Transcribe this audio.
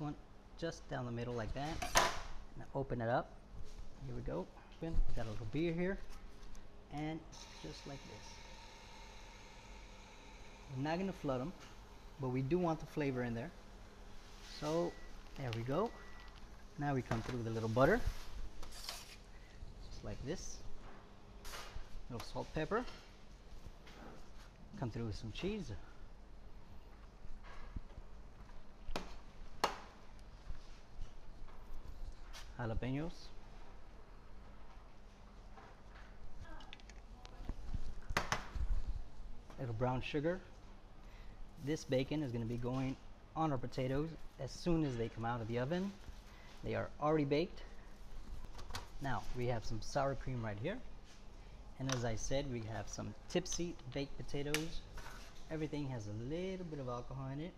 one just down the middle like that. Now open it up. Here we go. Open. Got a little beer here. And just like this. We're not gonna flood them, but we do want the flavor in there. So there we go. Now we come through with a little butter. Just like this. A little salt, pepper. Come through with some cheese. Jalapenos. Little brown sugar. This bacon is going to be going on our potatoes as soon as they come out of the oven. They are already baked. Now we have some sour cream right here. And as I said, we have some tipsy baked potatoes. Everything has a little bit of alcohol in it.